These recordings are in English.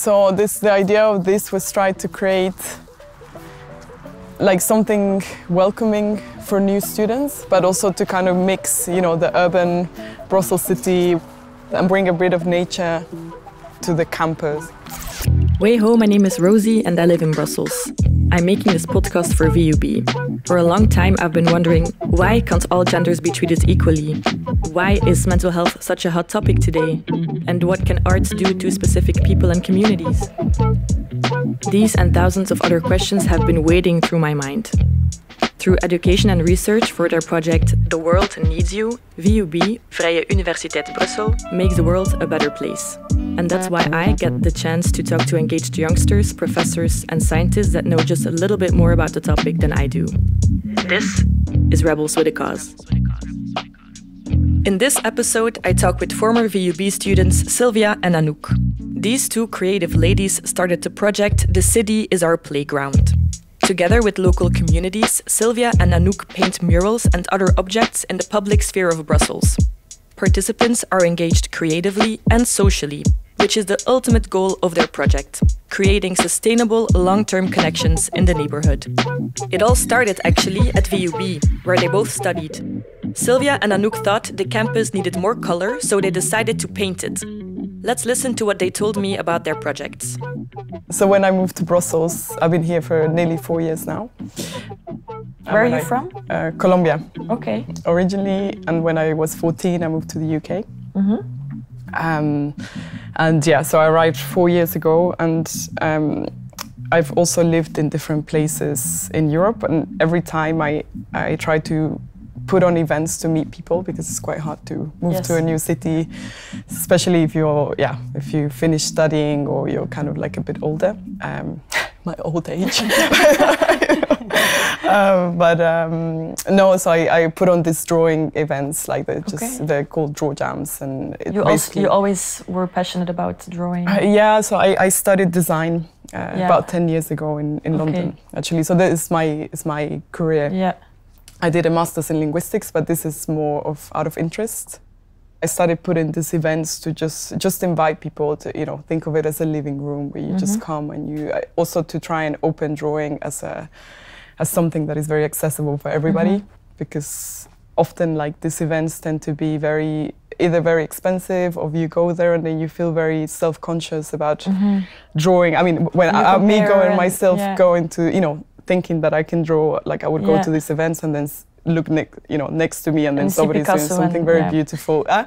So this the idea of this was try to create like something welcoming for new students, but also to kind of mix, you know, the urban Brussels city and bring a bit of nature to the campus. Way ho, my name is Rosie and I live in Brussels. I'm making this podcast for VUB. For a long time, I've been wondering why can't all genders be treated equally? Why is mental health such a hot topic today? And what can arts do to specific people and communities? These and thousands of other questions have been wading through my mind. Through education and research for their project The World Needs You, VUB, Vrije Universiteit Brussel, makes the world a better place. And that's why I get the chance to talk to engaged youngsters, professors, and scientists that know just a little bit more about the topic than I do. This is Rebels with a Cause. In this episode, I talk with former VUB students Sylvia and Nanouk. These two creative ladies started the project The City is Our Playground. Together with local communities, Sylvia and Nanouk paint murals and other objects in the public sphere of Brussels. Participants are engaged creatively and socially, which is the ultimate goal of their project creating sustainable long term connections in the neighborhood. It all started actually at VUB, where they both studied. Sylvia and Nanouk thought the campus needed more color, so they decided to paint it. Let's listen to what they told me about their projects. So when I moved to Brussels, I've been here for nearly four years now. Where are you I, from? Uh, Colombia. Okay. Originally, and when I was 14, I moved to the UK. Mm-hmm. Um, and yeah, so I arrived four years ago, and um, I've also lived in different places in Europe. And every time I I try to put on events to meet people because it's quite hard to move yes. to a new city, especially if you're yeah if you finish studying or you're kind of like a bit older. Um, my old age. um, but um, no, so I, I, put on these drawing events like they're just okay. they're called draw jams, and you also you always were passionate about drawing. Uh, yeah, so I, I studied design uh, yeah. about ten years ago in, in okay. London actually. So this is my is my career. Yeah. I did a master's in linguistics, but this is more of out of interest. I started putting these events to just just invite people to you know think of it as a living room where you mm -hmm. just mm-hmm. come and you also to try and open drawing as a as something that is very accessible for everybody mm -hmm. because often like these events tend to be very either very expensive or you go there and then you feel very self-conscious about mm -hmm. drawing i mean when I, me going myself yeah. going to you know thinking that I can draw, like I would yeah. go to these events and then look next, you know, next to me, and, and then somebody's doing something and, very yeah. beautiful. Ah?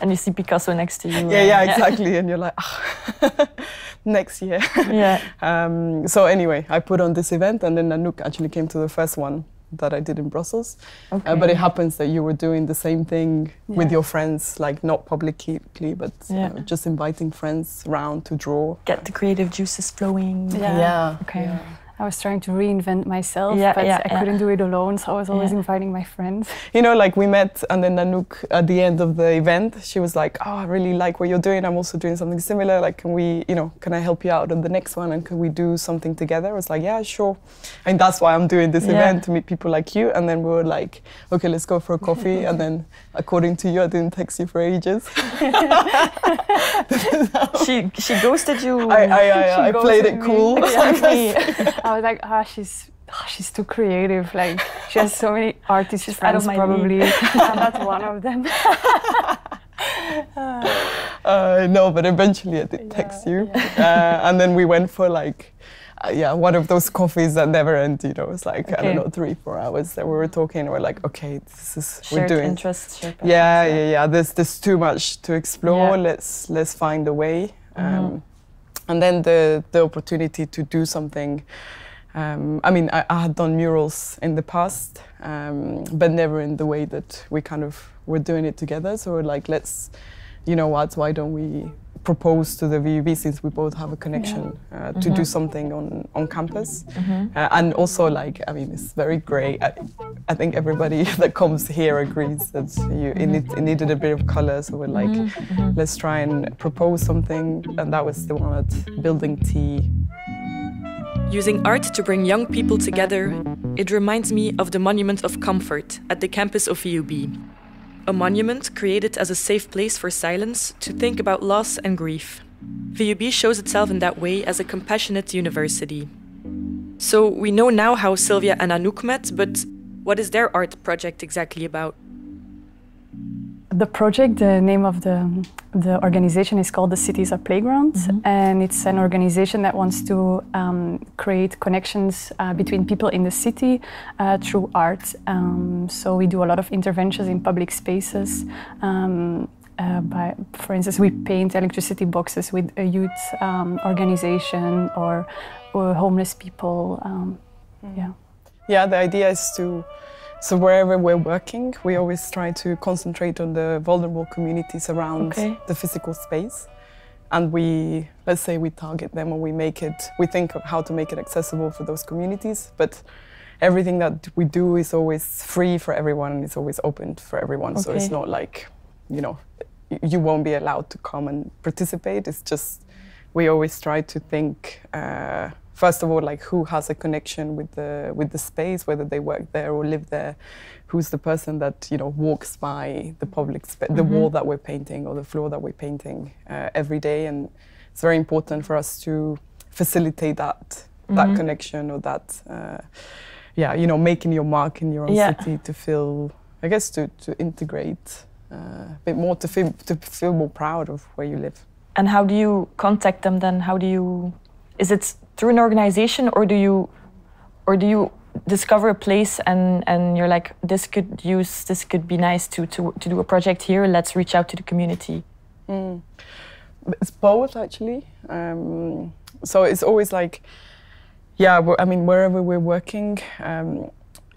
And you see Picasso next to you. Yeah, yeah, exactly. and you're like, oh, next year. Yeah. um, so anyway, I put on this event, and then Nanouk actually came to the first one that I did in Brussels. Okay. Uh, but it happens that you were doing the same thing yeah. with your friends, like not publicly, but yeah. uh, just inviting friends around to draw. Get the creative juices flowing. Yeah. yeah. Okay. I was trying to reinvent myself, yeah, but yeah, I couldn't do it alone, so I was always inviting my friends. You know, like we met, and then Nanouk at the end of the event, she was like, "Oh, I really like what you're doing. I'm also doing something similar. Like, can we, you know, can I help you out on the next one, and can we do something together?" I was like, "Yeah, sure." And that's why I'm doing this event to meet people like you. And then we were like, "Okay, let's go for a coffee." and then, according to you, I didn't text you for ages. she she ghosted you. I I, I, I played it cool. Exactly. I was like, ah, oh, she's oh, she's too creative. Like she has so many artist she's friends, probably. I'm not one of them. uh, no, but eventually I did text yeah, you, yeah. Uh, and then we went for like. Uh, yeah, one of those coffees that never end. You know, it's like okay. I don't know, three, four hours that we were talking. And we're like, okay, this is shared we're doing. Interest, shared yeah, yeah, yeah. There's there's too much to explore. Let's let's find a way. Mm -hmm. and then the the opportunity to do something um, I mean, I, I, had done murals in the past, um, but never in the way that we kind of were doing it together. So we're like, let's, you know what, why don't we propose to the VUB since we both have a connection yeah. uh, mm -hmm. to do mm-hmm. something on, on campus. Mm -hmm. uh, and also like, I mean, it's very great. I, I think everybody that comes here agrees that you, it, need, it, needed a bit of color. So we're like, mm-hmm. let's try and propose something. And that was the one at Building T Using art to bring young people together, it reminds me of the Monument of Comfort at the campus of UB. A monument created as a safe place for silence to think about loss and grief. VUB shows itself in that way as a compassionate university. So we know now how Sylvia and Nanouk met, but what is their art project exactly about? The project, the name of the, the organization is called the City's Our Playground, mm -hmm. and it's an organization that wants to um, create connections uh, between people in the city uh, through art. Um, so we do a lot of interventions in public spaces. Um, uh, by, for instance, we paint electricity boxes with a youth um, organization or, or, homeless people. Um, mm. Yeah. Yeah, the idea is to so wherever we're working, we always try to concentrate on the vulnerable communities around okay. the physical space. And we, let's say we target them or we make it, we think of how to make it accessible for those communities. But everything that we do is always free for everyone and it's always open for everyone. Okay. So it's not like, you know, you won't be allowed to come and participate. It's just, we always try to think uh, first of all, like who has a connection with the with the space, whether they work there or live there, who's the person that you know walks by the public spa- mm-hmm. the wall that we're painting or the floor that we're painting uh, every day, and it's very important for us to facilitate that mm-hmm. that connection or that uh, yeah you know making your mark in your own yeah. city to feel I guess to to integrate uh, a bit more to feel to feel more proud of where you live. And how do you contact them then? How do you is it through an organization or do you or do you discover a place and and you're like this could use this could be nice to to, to do a project here. Let's reach out to the community. Mm. it's both actually. Um, so it's always like yeah i mean wherever we're working um,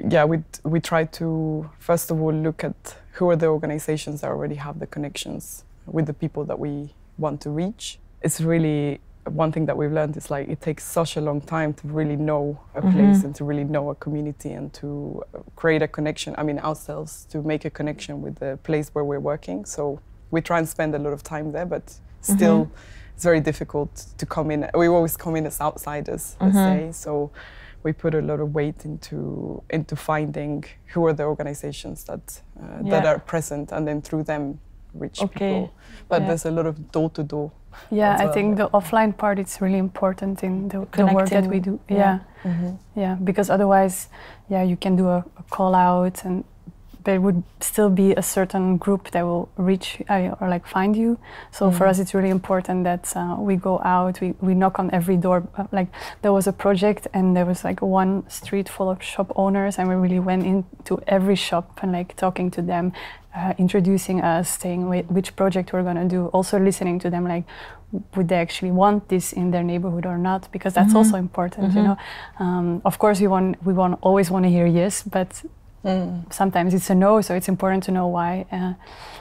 yeah we we try to first of all look at who are the organizations that already have the connections with the people that we want to reach. It's really one thing that we've learned is like it takes such a long time to really know a mm-hmm. place and to really know a community and to create a connection. I mean, ourselves to make a connection with the place where we're working. So we try and spend a lot of time there, but still, mm-hmm. it's very difficult to come in. We always come in as outsiders, let's mm-hmm. say. So we put a lot of weight into into finding who are the organizations that uh, yeah. that are present, and then through them reach okay. people. But yeah. there's a lot of door to door yeah well. i think the offline part is really important in the, the work that we do yeah yeah, mm -hmm. yeah because otherwise yeah you can do a, a, call out and there would still be a certain group that will reach uh, or like find you so mm for us it's really important that uh, we go out we, we knock on every door uh, like there was a project and there was like one street full of shop owners and we really went into every shop and like talking to them uh, introducing us, saying which project we're going to do, also listening to them, like would they actually want this in their neighborhood or not? Because that's mm -hmm. also important, mm -hmm. you mm-hmm. know. Um, of course, we want we want always want to hear yes, but mm. sometimes it's a no. So it's important to know why. Uh,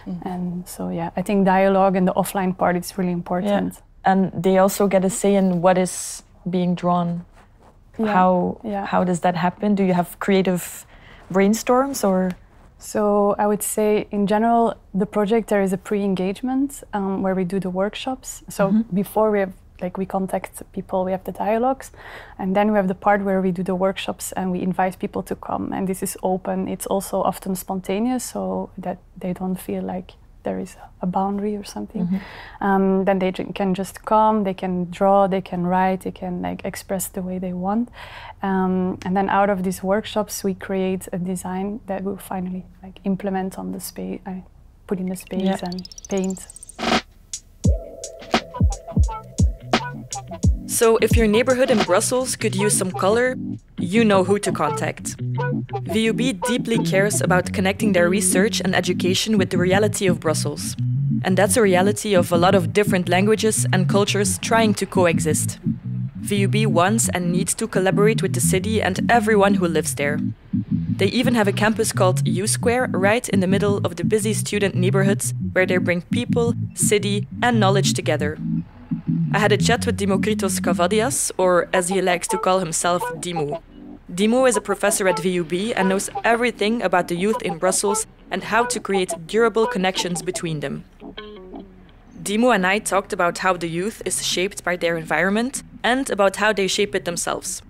mm. and so yeah, I think dialogue and the offline part is really important. Yeah. And they also get a say in what is being drawn. Yeah. How yeah. how does that happen? Do you have creative brainstorms or? So I would say, in general, the project there is a pre-engagement um, where we do the workshops. So mm-hmm. before we have like we contact people, we have the dialogues, and then we have the part where we do the workshops and we invite people to come. And this is open. It's also often spontaneous, so that they don't feel like there is a boundary or something, mm-hmm. um, then they can just come, they can draw, they can write, they can like express the way they want, um, and then out of these workshops we create a design that we'll finally like implement on the space, I put in the space yeah. and paint. So, if your neighborhood in Brussels could use some color, you know who to contact. VUB deeply cares about connecting their research and education with the reality of Brussels. And that's a reality of a lot of different languages and cultures trying to coexist. VUB wants and needs to collaborate with the city and everyone who lives there. They even have a campus called U Square right in the middle of the busy student neighborhoods where they bring people, city, and knowledge together. I had a chat with Dimokritos Kavadias, or as he likes to call himself, Dimo. Dimo is a professor at VUB and knows everything about the youth in Brussels and how to create durable connections between them. Dimo and I talked about how the youth is shaped by their environment and about how they shape it themselves.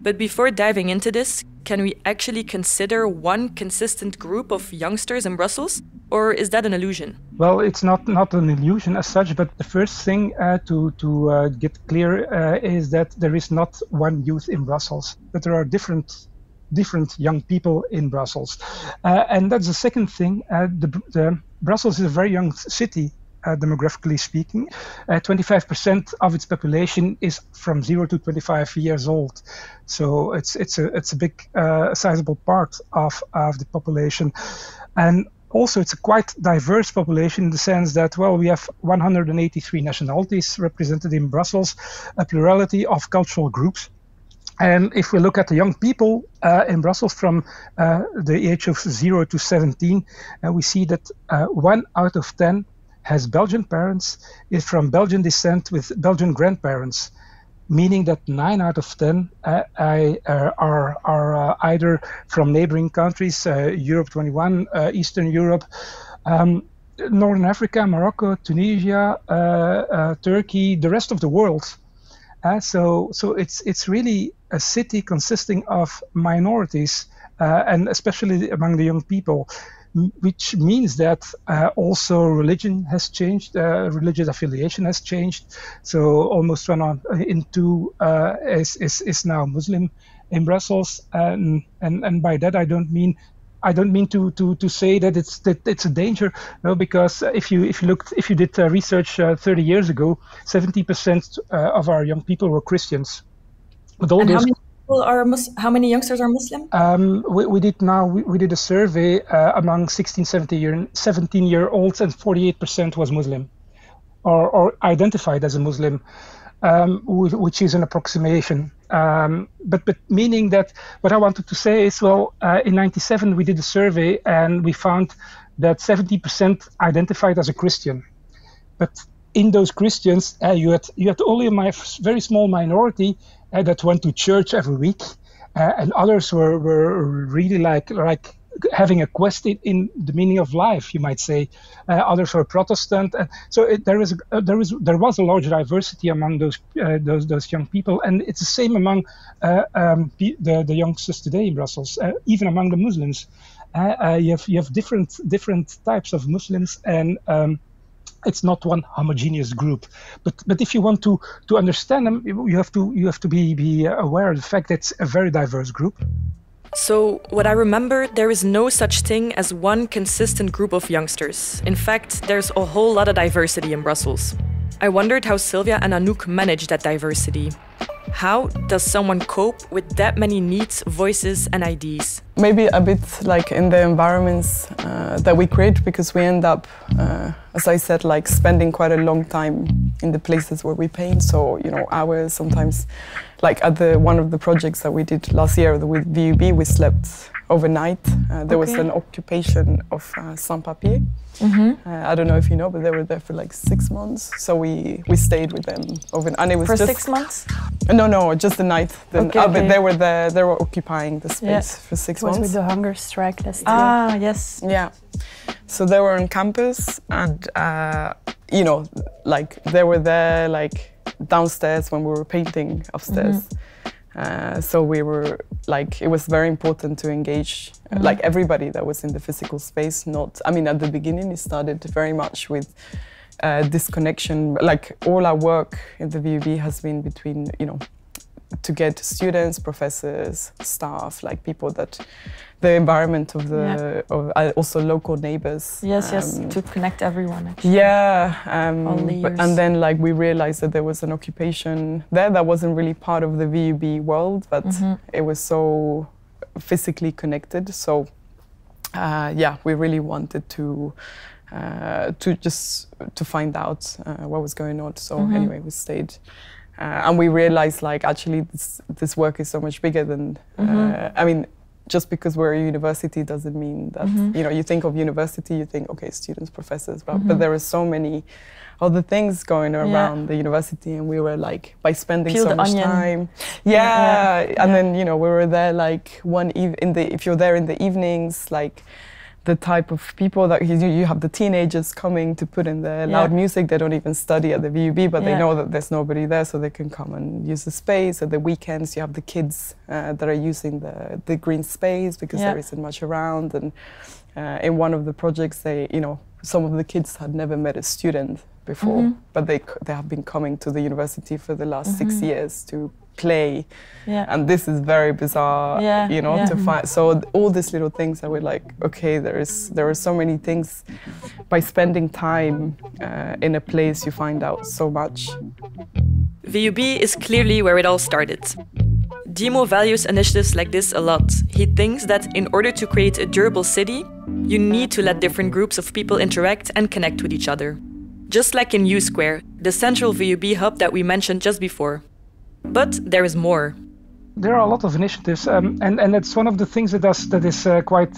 But before diving into this, can we actually consider one consistent group of youngsters in Brussels, or is that an illusion? Well, it's not, not an illusion as such, but the first thing uh, to, to uh, get clear uh, is that there is not one youth in Brussels, but there are different different young people in Brussels. Uh, and that's the second thing. Uh, the, the, Brussels is a very young city, uh, demographically speaking. 25% of its population is from 0 to 25 years old. So it's, it's, a, it's a big, sizable part of, of the population. And also it's a quite diverse population in the sense that well we have 183 nationalities represented in brussels a plurality of cultural groups and if we look at the young people uh, in brussels from uh, the age of 0 to 17 uh, we see that uh, one out of 10 has belgian parents is from belgian descent with belgian grandparents meaning that nine out of ten uh, I, uh, are are uh, either from neighboring countries, Europe 21, Eastern Europe. Um, Northern Africa, Morocco, Tunisia, Turkey, the rest of the world. Uh, so, so it's it's really a city consisting of minorities, uh, and especially among the young people which means that uh, also religion has changed, uh, religious affiliation has changed. So almost one on, in two uh, is, is, is now Muslim in Brussels, and, and and by that I don't mean I don't mean to, to, to say that it's that it's a danger, no, because if you if you looked if you did uh, research uh, 30 years ago, 70% uh, of our young people were Christians. But all and those people are Mus- how many youngsters are Muslim? Um, we, we, did now we, we did a survey uh, among 16, 17 year 17 year olds, and 48% was Muslim, or, or identified as a Muslim, um, which is an approximation. Um, but but meaning that what I wanted to say is well, uh, in '97 we did a survey and we found that 70% identified as a Christian, but in those Christians, uh, you had you had only a very small minority uh, that went to church every week, uh, and others were, were really like like having a quest in, the meaning of life, you might say. Uh, others were Protestant, and so it, there is a, there is there was a large diversity among those uh, those those young people, and it's the same among uh, um, the the youngsters today in Brussels, uh, even among the Muslims. Uh, you have you have different different types of Muslims, and um, it's not one homogeneous group. But but if you want to to understand them, you have to you have to be be aware of the fact that it's a very diverse group. So, what I remember, there is no such thing as one consistent group of youngsters. In fact, there's a whole lot of diversity in Brussels. I wondered how Sylvia and Nanouk manage that diversity. How does someone cope with that many needs, voices, and ideas? Maybe a bit like in the environments uh, that we create, because we end up, uh, as I said, like spending quite a long time in the places where we paint. So you know, hours sometimes. Like at the one of the projects that we did last year with VUB, we slept overnight. Uh, there okay. was an occupation of uh, Sans Papier. Mm -hmm. uh, I don't know if you know, but they were there for like six months. So we, we stayed with them over, and it was for just, six months. No, no, just the night. The, okay, uh, okay. they were there. They were occupying the space yeah. for six it months. Was with the hunger strike last ah, year. Ah, yes. Yeah. So they were on campus, and uh, you know, like they were there, like downstairs when we were painting upstairs. Mm -hmm. Uh, so we were like, it was very important to engage mm. like everybody that was in the physical space. Not, I mean, at the beginning, it started very much with uh, disconnection. Like all our work in the VUB has been between, you know, to get students, professors, staff, like people that the environment of the yeah. of uh, also local neighbors. Yes, um, yes, to connect everyone. Actually. Yeah, um, but, and then like we realized that there was an occupation there that wasn't really part of the VUB world, but mm -hmm. it was so physically connected. So uh, yeah, we really wanted to. Uh, to just to find out uh, what was going on. So mm -hmm. anyway, we stayed. Uh, and we realized like actually this, this work is so much bigger than mm -hmm. I mean just because we're a university doesn't mean that mm-hmm. you know you think of university you think okay students professors but, mm-hmm. but there are so many other things going around yeah. the university and we were like by spending Peel so much onion. time yeah, yeah. and yeah. then you know we were there like one eve- in the if you're there in the evenings like the type of people that you, you have the teenagers coming to put in the loud music. They don't even study at the VUB, but yeah. they know that there's nobody there, so they can come and use the space. At the weekends, you have the kids uh, that are using the, the green space because yeah. there isn't much around. And uh, in one of the projects, they, you know, some of the kids had never met a student before, mm -hmm. but they, they have been coming to the university for the last mm -hmm. six mm-hmm. years to play yeah. and this is very bizarre yeah, you know yeah. to find so all these little things that we're like okay there is there are so many things by spending time uh, in a place you find out so much VUB is clearly where it all started Dimo values initiatives like this a lot. He thinks that in order to create a durable city, you need to let different groups of people interact and connect with each other. Just like in U Square, the central VUB hub that we mentioned just before. But there is more. There are a lot of initiatives, um, and and that's one of the things that does that is uh, quite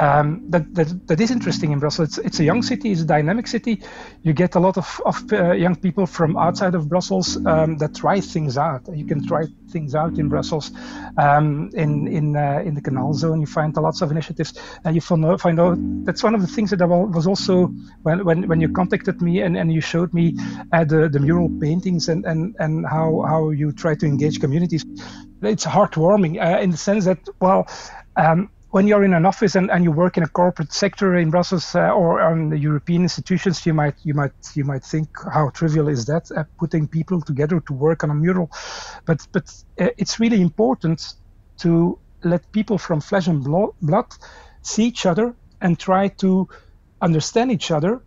um, that, that that is interesting in Brussels. It's, it's a young city, it's a dynamic city. You get a lot of of uh, young people from outside of Brussels um, that try things out. You can try things out in Brussels. Um, in in uh, in the Canal Zone, you find lots of initiatives, and you find out, find out that's one of the things that I was also when when, when you contacted me and, and you showed me uh, the the mural paintings and and and how how you try to engage communities it's heartwarming uh, in the sense that, well, um, when you're in an office and, and you work in a corporate sector in Brussels uh, or on the European institutions, you might you might you might think how trivial is that uh, putting people together to work on a mural, but but uh, it's really important to let people from flesh and blood see each other and try to understand each other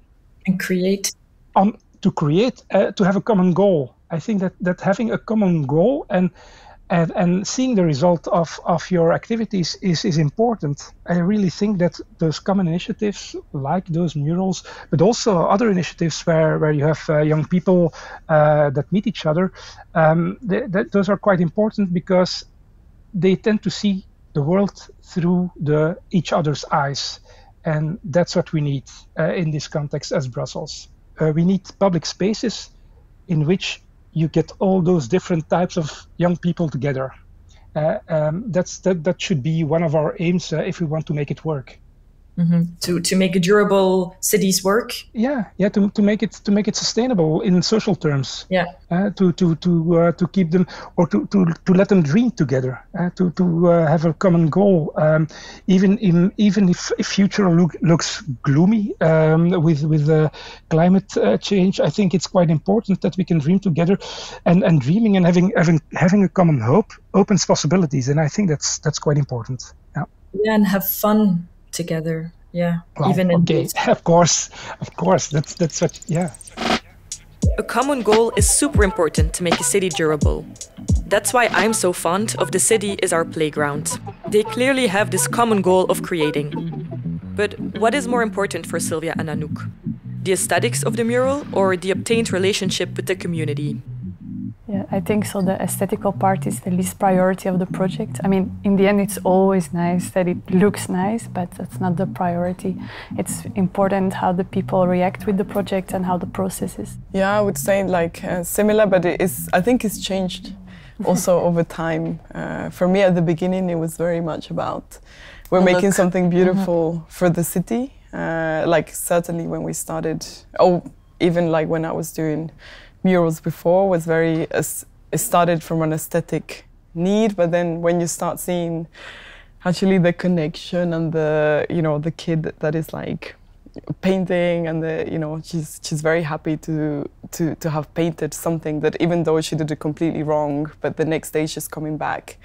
and create on to create uh, to have a common goal. I think that that having a common goal and and, and seeing the result of, of your activities is, is important. I really think that those common initiatives, like those murals, but also other initiatives where, where you have uh, young people uh, that meet each other, um, they, that, those are quite important because they tend to see the world through the each other's eyes. And that's what we need uh, in this context as Brussels. Uh, we need public spaces in which you get all those different types of young people together. Uh, um, that's that, that should be one of our aims uh, if we want to make it work. Mm-hmm. To to make a durable cities work. Yeah, yeah. To, to make it to make it sustainable in social terms. Yeah. Uh, to to to uh, to keep them or to, to, to let them dream together. Uh, to to uh, have a common goal. Um, even in even if, if future look, looks gloomy um, with with climate uh, change, I think it's quite important that we can dream together, and, and dreaming and having having having a common hope opens possibilities, and I think that's that's quite important. Yeah. Yeah, and have fun together. Yeah, well, even in okay. of course, of course. That's that's what. Yeah. A common goal is super important to make a city durable. That's why I'm so fond of the city is our playground. They clearly have this common goal of creating. But what is more important for Sylvia and Nanouk? The aesthetics of the mural or the obtained relationship with the community? Yeah, I think so. The aesthetical part is the least priority of the project. I mean, in the end, it's always nice that it looks nice, but that's not the priority. It's important how the people react with the project and how the process is. Yeah, I would say like uh, similar, but it is. I think it's changed also over time. Uh, for me, at the beginning, it was very much about we're the making look. something mm-hmm. beautiful mm -hmm. for the city. Uh, like certainly when we started, oh, even like when I was doing murals before was very uh, it started from an aesthetic need, but then when you start seeing actually the connection and the you know the kid that is like painting and the you know she's she's very happy to to to have painted something that even though she did it completely wrong but the next day she's coming back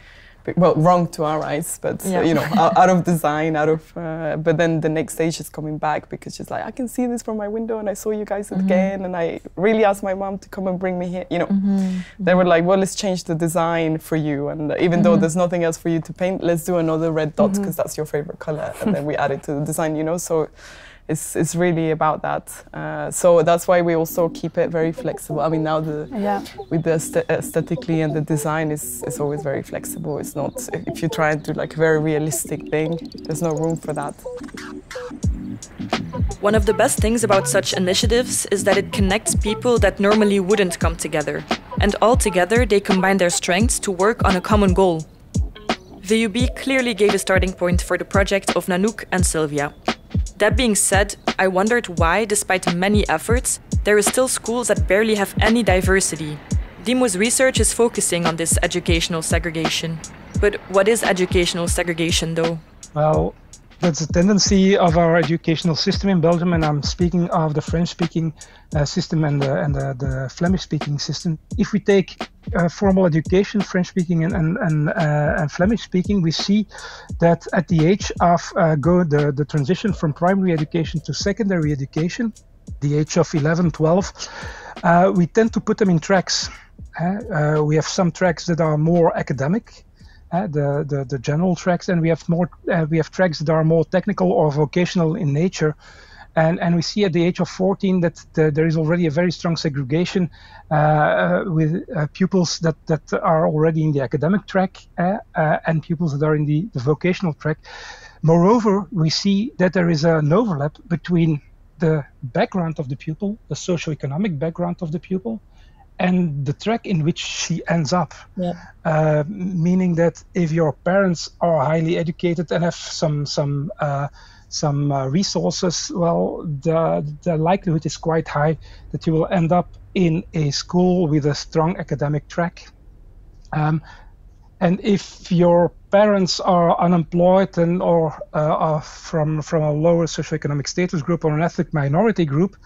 well, wrong to our eyes, but yeah. you know, out, of design, out of. Uh, but then the next day she's coming back because she's like, I can see this from my window, and I saw you guys mm-hmm. again, and I really asked my mom to come and bring me here. You know, mm-hmm. they were like, well, let's change the design for you, and even though mm-hmm. there's nothing else for you to paint, let's do another red dot because mm-hmm. that's your favorite color, and then we add it to the design. You know, so it's, it's really about that. Uh, so that's why we also keep it very flexible. I mean, now the yeah. with the aesthetically and the design is is always very flexible. It's not if you try and do like a very realistic thing, there's no room for that. One of the best things about such initiatives is that it connects people that normally wouldn't come together. And all together, they combine their strengths to work on a common goal. VUB clearly gave a starting point for the project of Nanouk and Sylvia. That being said, I wondered why, despite many efforts, there are still schools that barely have any diversity. Dimo's research is focusing on this educational segregation. But what is educational segregation, though? Well, that's a tendency of our educational system in Belgium, and I'm speaking of the French-speaking uh, system and the, and the, the Flemish-speaking system. If we take uh, formal education, French-speaking and and and, uh, and Flemish-speaking, we see that at the age of uh, go the the transition from primary education to secondary education, the age of 11, 12, uh, we tend to put them in tracks. Uh, we have some tracks that are more academic uh, the, the the general tracks, and we have more uh, we have tracks that are more technical or vocational in nature. And, and we see at the age of 14 that the, there is already a very strong segregation uh, with pupils that, that are already in the academic track and pupils that are in the, the vocational track. Moreover, we see that there is an overlap between the background of the pupil, the socio-economic background of the pupil, and the track in which she ends up. Yeah. Uh, meaning that if your parents are highly educated and have some some uh, some uh, resources, well, the the likelihood is quite high that you will end up in a school with a strong academic track. Um, and if your parents are unemployed and or uh, are from from a lower socioeconomic status group or an ethnic minority group,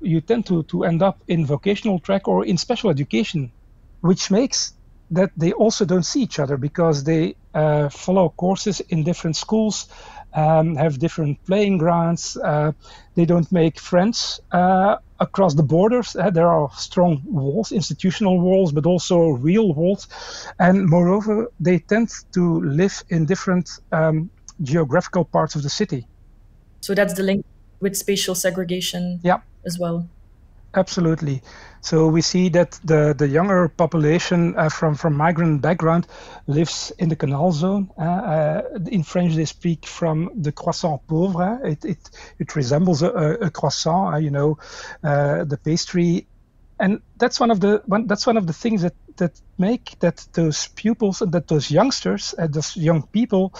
you tend to, to end up in vocational track or in special education, which makes that they also don't see each other because they uh, follow courses in different schools, um, have different playing grounds. Uh, they don't make friends uh, across the borders. Uh, there are strong walls, institutional walls, but also real walls. And moreover, they tend to live in different um, geographical parts of the city. So that's the link with spatial segregation. Yeah as well. Absolutely. So we see that the, the younger population uh, from, from migrant background lives in the canal zone. Uh, uh, in French, they speak from the croissant pauvre. It, it, it resembles a, a croissant, uh, you know, uh, the pastry. And that's one of the one, that's one of the things that, that make that those pupils and that those youngsters, uh, those young people,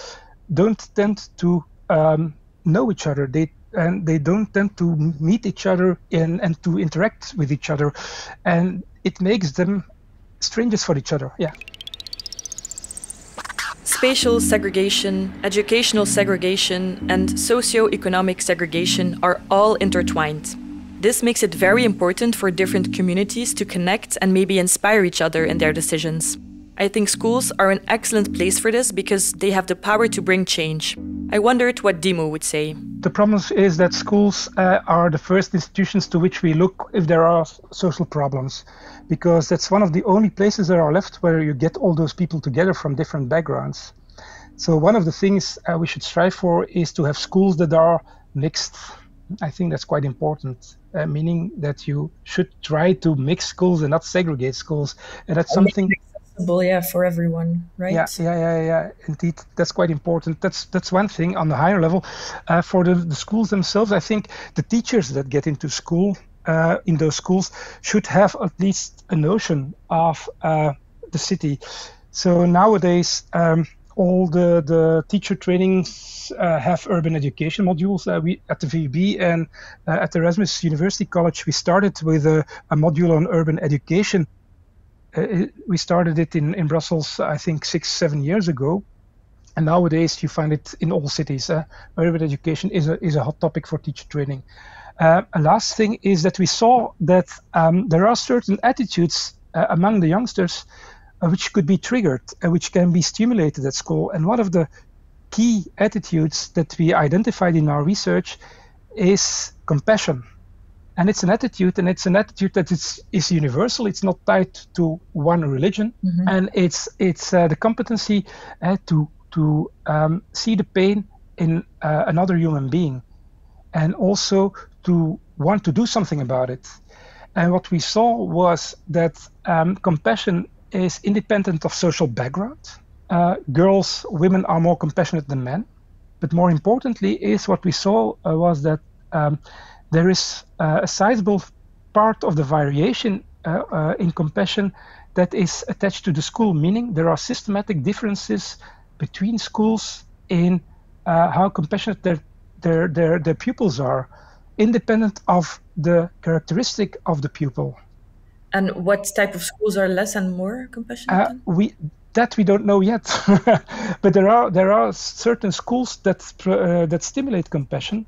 don't tend to um, know each other. They and they don't tend to meet each other and, and to interact with each other and it makes them strangers for each other yeah Spatial segregation, educational segregation, and socio-economic segregation are all intertwined. This makes it very important for different communities to connect and maybe inspire each other in their decisions. I think schools are an excellent place for this because they have the power to bring change. I wondered what Dimo would say. The problem is that schools uh, are the first institutions to which we look if there are social problems, because that's one of the only places that are left where you get all those people together from different backgrounds. So, one of the things uh, we should strive for is to have schools that are mixed. I think that's quite important. Uh, meaning that you should try to mix schools and not segregate schools, and that's something accessible, yeah, for everyone, right? Yeah, yeah, yeah, yeah. Indeed, that's quite important. That's that's one thing on the higher level. Uh, for the, the schools themselves, I think the teachers that get into school uh, in those schools should have at least a notion of uh, the city. So nowadays. Um, all the, the teacher trainings uh, have urban education modules. Uh, we at the VUB and uh, at the Erasmus University College, we started with a, a module on urban education uh, we started it in, in Brussels, I think, six, seven years ago. And nowadays, you find it in all cities. Uh, urban education is a, is a hot topic for teacher training. Uh, a last thing is that we saw that um, there are certain attitudes uh, among the youngsters uh, which could be triggered, uh, which can be stimulated at school. And one of the key attitudes that we identified in our research is compassion and it's an attitude and it's an attitude that is, is universal. It's not tied to one religion. Mm-hmm. and it's it's uh, the competency uh, to to um, see the pain in uh, another human being and also to want to do something about it. And what we saw was that um, compassion is independent of social background. Uh, girls women are more compassionate than men. But more importantly is what we saw uh, was that um, there is uh, a sizable part of the variation uh, uh, in compassion that is attached to the school, meaning there are systematic differences between schools in how compassionate their, their, their pupils are, independent of the characteristic of the pupil. And what type of schools are less and more compassionate? Uh, we that we don't know yet, but there are there are certain schools that uh, that stimulate compassion,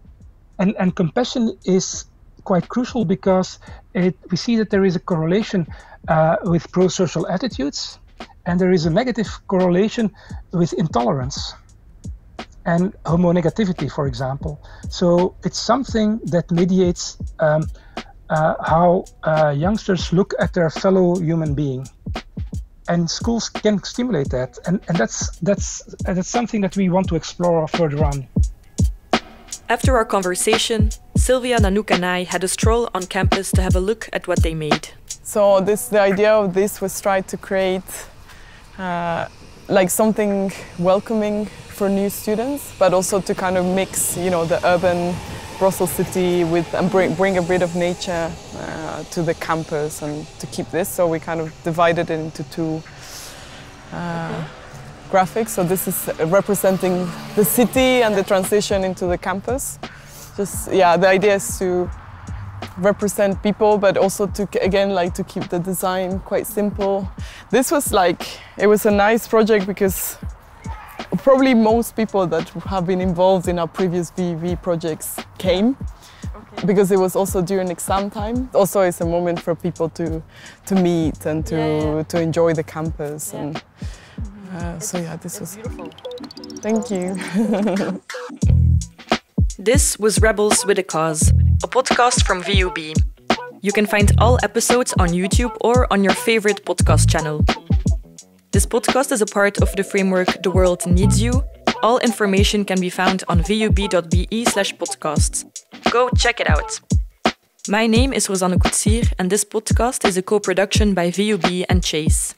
and and compassion is quite crucial because it, we see that there is a correlation uh, with pro-social attitudes, and there is a negative correlation with intolerance and homonegativity, for example. So it's something that mediates um, uh, how uh, youngsters look at their fellow human being. And schools can stimulate that, and, and that's that's that's something that we want to explore further on. After our conversation, Sylvia, Nanouk, and I had a stroll on campus to have a look at what they made. So this the idea of this was try to create uh, like something welcoming for new students, but also to kind of mix, you know, the urban Brussels city with and bring, bring a bit of nature uh, to the campus and to keep this. So we kind of divided it into two uh, graphics. So this is representing the city and the transition into the campus. Just yeah, the idea is to represent people, but also to again like to keep the design quite simple. This was like it was a nice project because probably most people that have been involved in our previous VUB projects came okay. because it was also during exam time. Also, it's a moment for people to to meet and to yeah, yeah. to enjoy the campus yeah. and. Uh, so yeah, this was beautiful. Thank you. this was Rebels with a Cause, a podcast from VUB. You can find all episodes on YouTube or on your favorite podcast channel. This podcast is a part of the framework The World Needs You. All information can be found on vub.be slash podcasts. Go check it out. My name is Rosanne Koetsier, and this podcast is a co production by VUB and Chase.